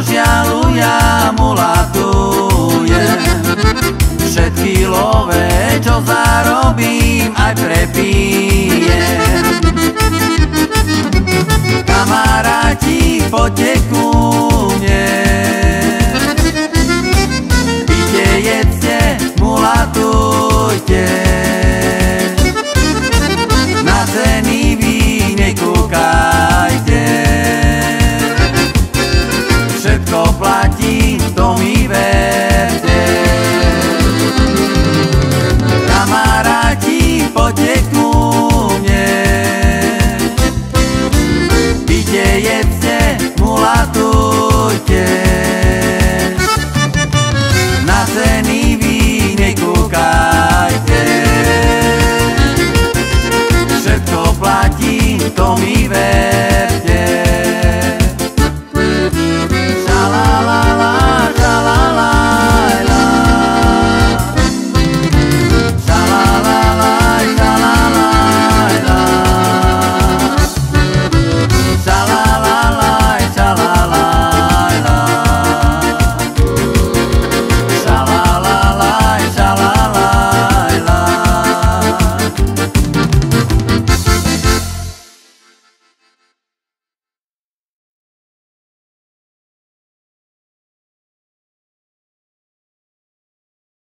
do žialu ja mulatujem Všetky love, čo zarobím, aj prepijem Kamaráti poteku